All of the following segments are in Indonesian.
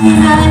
Yeah.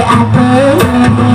apple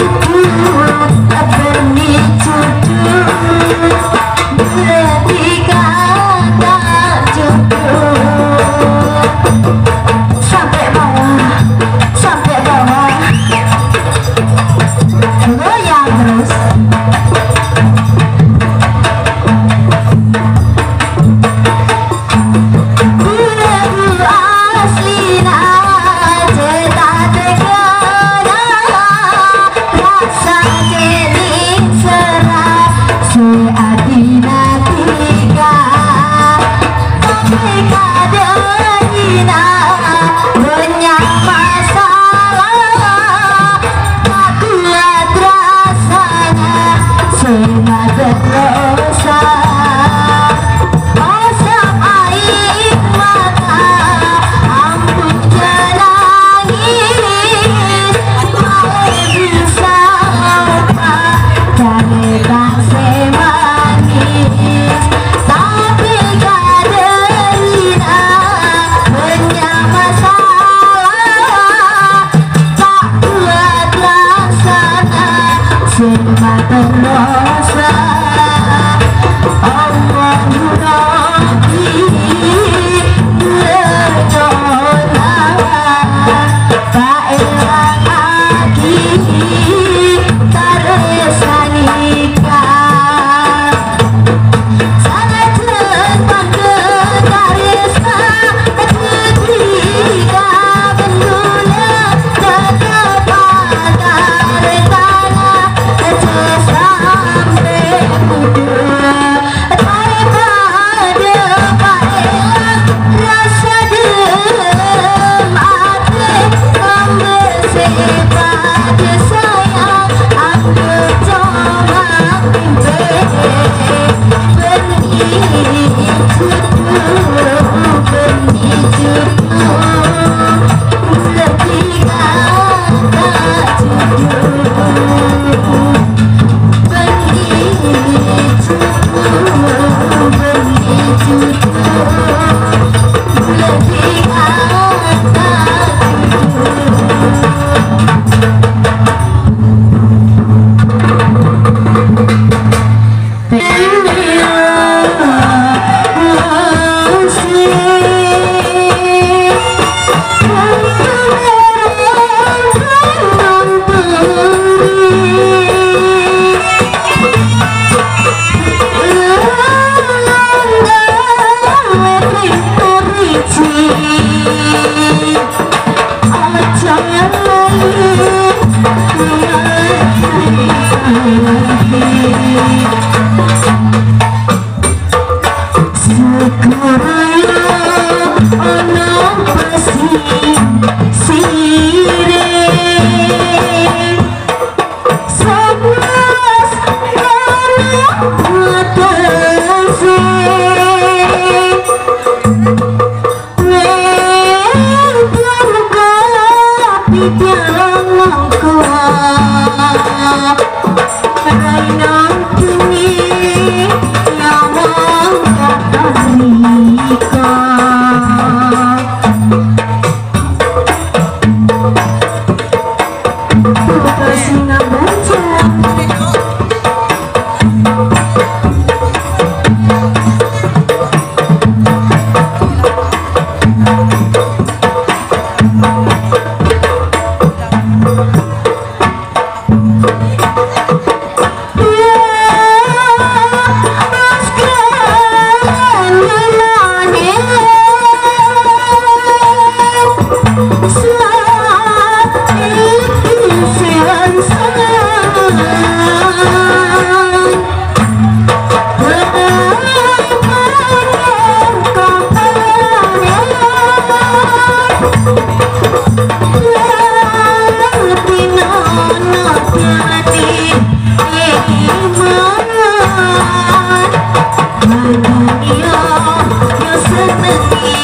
Thank you. Yeah.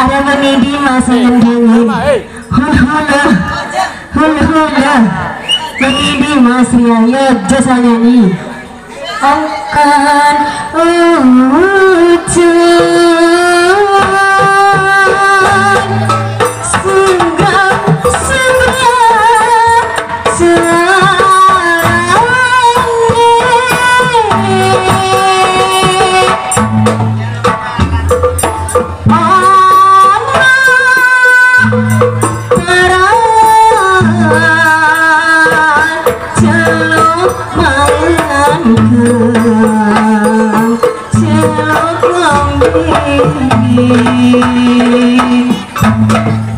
ada penidi masih mendingin hul hula hul hula penidi masih ayo jasa nyanyi akan hujan Thank you.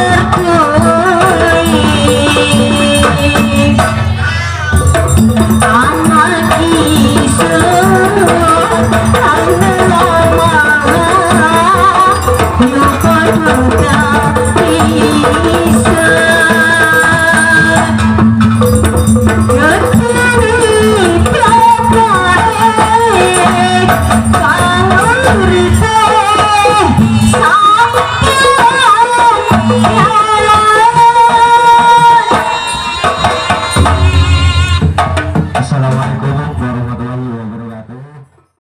Terima